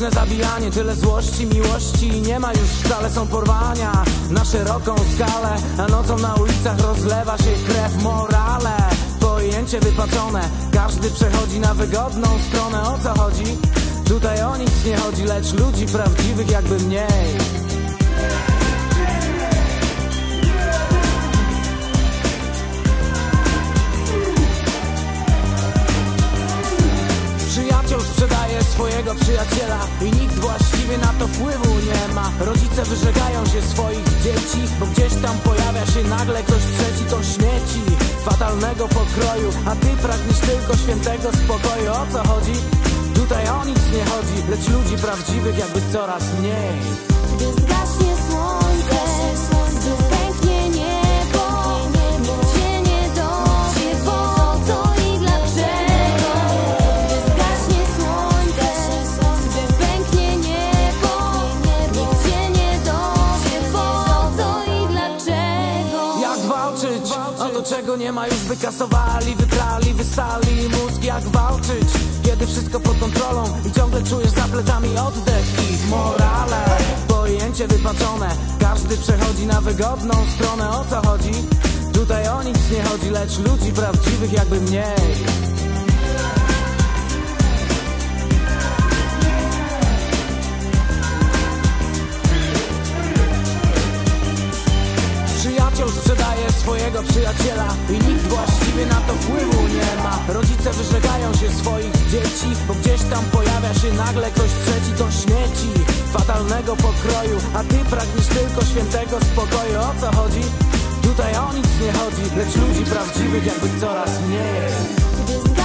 Cykliczne zabijanie, tyle złości, miłości. Nie ma już wcale, są porwania. Na szeroką skalę A nocą na ulicach rozlewa się krew morale. Pojęcie wypaczone Każdy przechodzi na wygodną stronę. O co chodzi? Tutaj o nic nie chodzi Lecz ludzi prawdziwych jakby mniej swojego przyjaciela I nikt właściwie na to wpływu nie ma. Rodzice wyrzekają się swoich dzieci Bo gdzieś tam pojawia się nagle ktoś trzeci To śmieci fatalnego pokroju. A ty pragniesz tylko świętego spokoju. O co chodzi? Tutaj o nic nie chodzi Lecz ludzi prawdziwych jakby coraz mniej. Gdy zgaśnie słońce, walczyć? O to czego nie ma już wykasowali, wyprali, wysali mózg Jak walczyć? Kiedy wszystko pod kontrolą i ciągle czujesz za plecami oddech ich morale Pojęcie wypaczone, każdy przechodzi na wygodną stronę O co chodzi? Tutaj o nic nie chodzi, lecz ludzi prawdziwych jakby mniej swojego przyjaciela I nikt właściwie na to wpływu nie ma. Rodzice wyrzekają się swoich dzieci Bo gdzieś tam pojawia się nagle ktoś trzeci To śmieci fatalnego pokroju A ty pragniesz tylko świętego spokoju. O co chodzi? Tutaj o nic nie chodzi Lecz ludzi prawdziwych jakby coraz mniej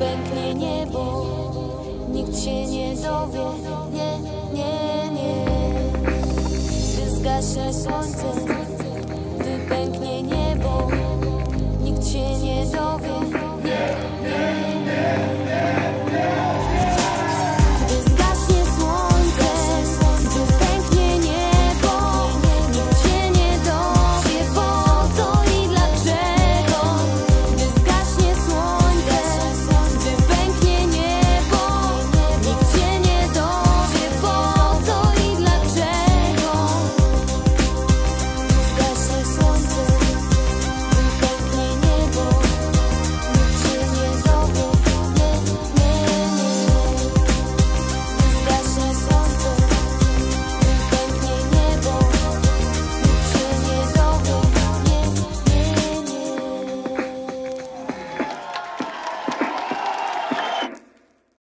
pęknie niebo, nikt się nie dowie, nie, nie, nie. Gdy zgaśnie słońce